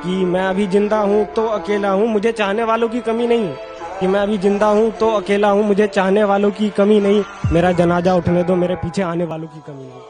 कि मैं अभी ज़िंदा हूँ तो अकेला हूँ, मुझे चाहने वालों की कमी नहीं। कि मैं अभी ज़िंदा हूँ तो अकेला हूँ, मुझे चाहने वालों की कमी नहीं। मेरा जनाजा उठने दो, मेरे पीछे आने वालों की कमी नहीं।